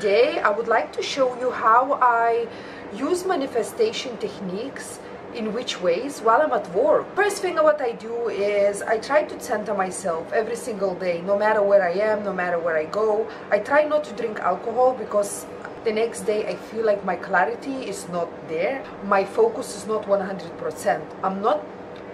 today I would like to show you how I use manifestation techniques in which ways while I'm at work. First thing what I do is I try to center myself every single day, no matter where I am, no matter where I go. I try not to drink alcohol because the next day I feel like my clarity is not there. My focus is not 100%. I'm not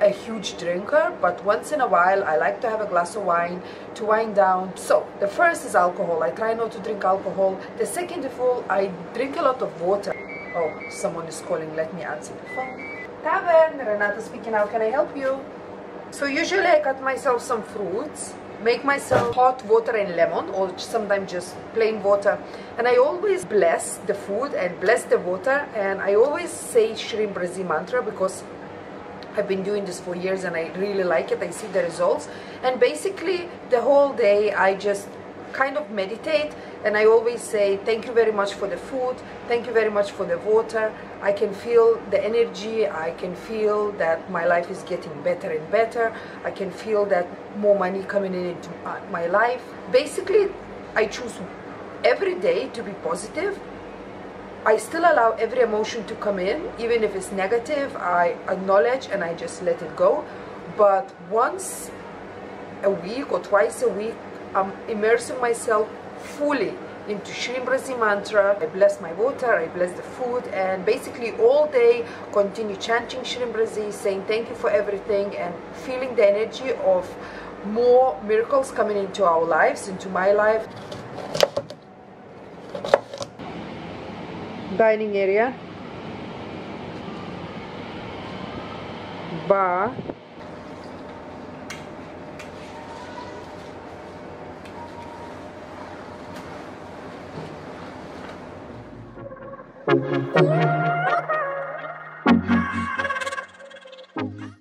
a huge drinker, but once in a while I like to have a glass of wine to wind down. So the first is alcohol. I try not to drink alcohol. The second of all, I drink a lot of water. Oh, someone is calling. Let me answer the phone. Tavern, Renata speaking. How can I help you? So usually I cut myself some fruits, make myself hot water and lemon, or sometimes just plain water. And I always bless the food and bless the water. And I always say Shreem Brzee mantra because I've been doing this for years and I really like it. I see the results. And basically, the whole day I just kind of meditate and I always say thank you very much for the food, thank you very much for the water. I can feel the energy, I can feel that my life is getting better and better. I can feel that more money coming in into my life. Basically, I choose every day to be positive I still allow every emotion to come in, even if it's negative, I acknowledge and I just let it go. But once a week or twice a week, I'm immersing myself fully into Shreem Brzee mantra. I bless my water, I bless the food, and basically all day continue chanting Shreem Brzee, saying thank you for everything, and feeling the energy of more miracles coming into our lives, into my life. Dining area, bar,